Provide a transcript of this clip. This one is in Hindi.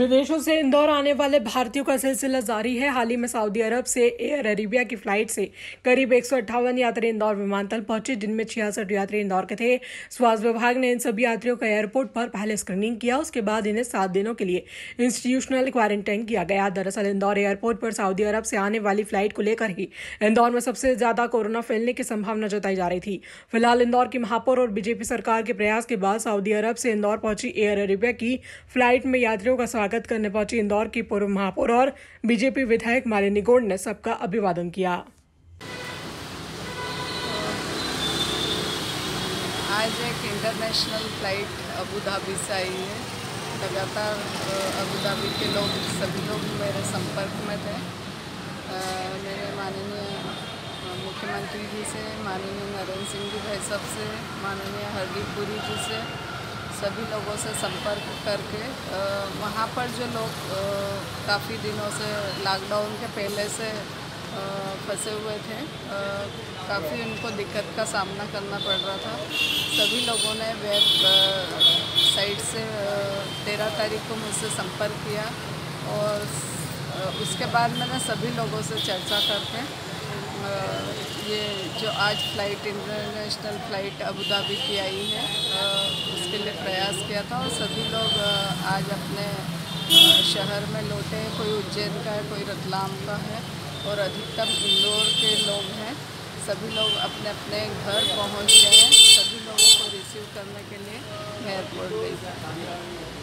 विदेशों से इंदौर आने वाले भारतीयों का सिलसिला जारी है। हाल ही में सऊदी अरब से एयर अरेबिया की फ़्लाइट से करीब एक सौ अट्ठावन यात्री इंदौर विमानतल पहुँचे, जिनमें छियासठ यात्री इंदौर के थे। स्वास्थ्य विभाग ने इन सभी यात्रियों का एयरपोर्ट पर पहले स्क्रीनिंग किया। उसके बाद इन्हें सात दिनों के लिए इंस्टीट्यूशनल क्वारंटाइन किया गया। दरअसल इंदौर एयरपोर्ट पर सऊदी अरब से आने वाली फ़्लाइट को लेकर ही इंदौर में सबसे ज़्यादा कोरोना फैलने की संभावना जताई जा रही थी। फ़िलहाल इंदौर की महापौर और बीजेपी सरकार के प्रयास के बाद सऊदी अरब से इंदौर पहुँची एयर अरेबिया की फ़्लाइट में यात्रियों का स्वागत करने पहुँची इंदौर की पूर्व महापौर और बीजेपी विधायक मालिनी गोड ने सबका अभिवादन किया। आज एक इंटरनेशनल फ़्लाइट अबू धाबी से आई है। लगातार अबू धाबी के लोग, सभी लोग मेरे संपर्क में थे। मेरे माननीय मुख्यमंत्री जी से, माननीय नरेंद्र सिंह जी भाई साहब से, माननीय हरदीप पुरी जी से सभी लोगों से संपर्क करके वहाँ पर जो लोग काफ़ी दिनों से लॉकडाउन के पहले से फंसे हुए थे काफ़ी उनको दिक्कत का सामना करना पड़ रहा था। सभी लोगों ने वेब साइट से तेरह तारीख को मुझसे संपर्क किया और उसके बाद मैंने सभी लोगों से चर्चा करके ये जो आज flight international flight Abu Dhabi की आई है उसके लिए प्रयास किया था और सभी लोग आज अपने शहर में लौटे हैं। कोई उज्जैन का है, कोई रतलाम का है और अधिकतम इंदौर के लोग हैं। सभी लोग अपने अपने घर पहुँच गए हैं। सभी लोगों को रिसीव करने के लिए एयरपोर्ट गई